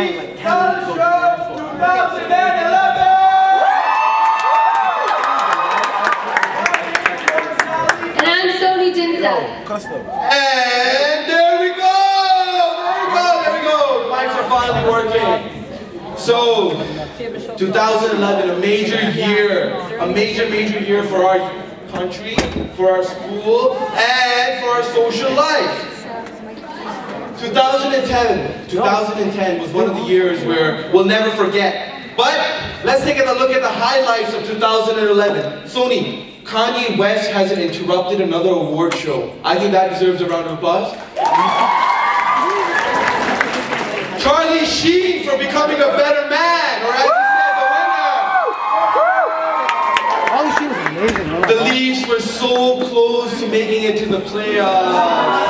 flying like 10 minutes ago. 2011! And I'm Soni Jinza. Custom. And there we go! There we go, there we go. Mics are finally working. So, 2011, a major year. A major, major year for our country, for our school, and for our social life. 2010, 2010 was one of the years where we'll never forget. But let's take a look at the highlights of 2011. Soni, Kanye West hasn't interrupted another award show. I think that deserves a round of applause. Charlie Sheen for becoming a better man, or as he said, the winner. Oh, she was amazing. The Leafs were so close to making it to the playoffs.